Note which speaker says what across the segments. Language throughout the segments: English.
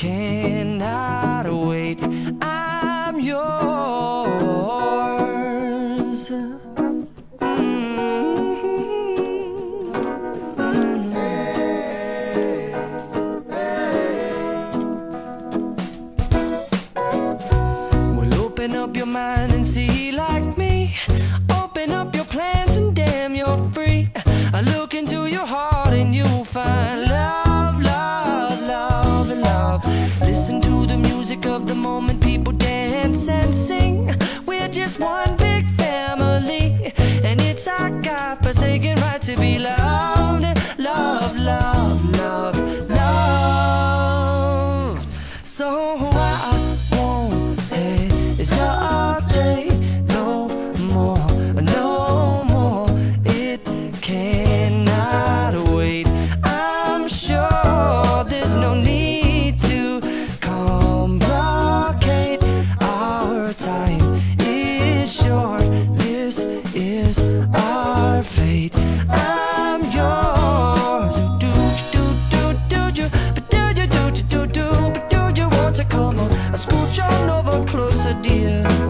Speaker 1: cannot wait. I'm yours. Of the moment, people dance and sing. We're just one big family, and it's our God forsaken right to be fate. I'm yours. Do do do do do, but do you do do do do, but do you want to come on? I scooch on over closer, dear, and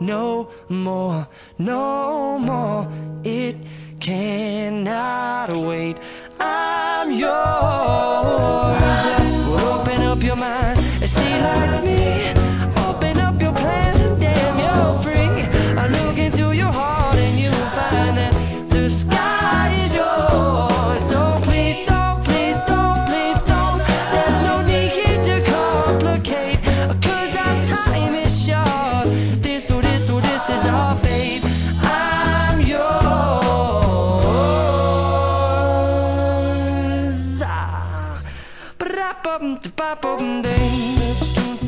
Speaker 1: no more, no more. It cannot wait. I'm yours. Ba-da-bum-da-ba-bum-ding.